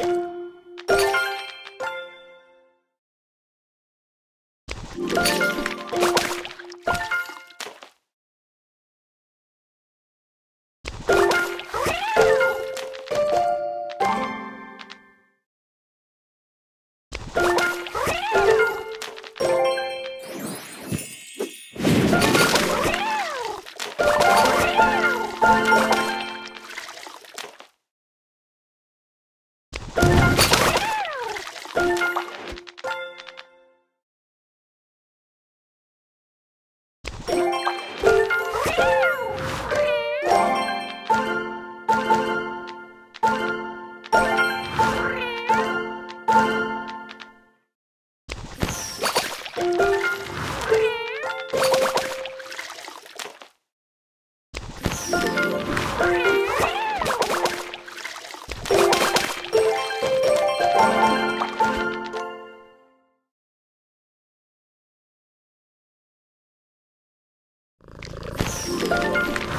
you Bye. Música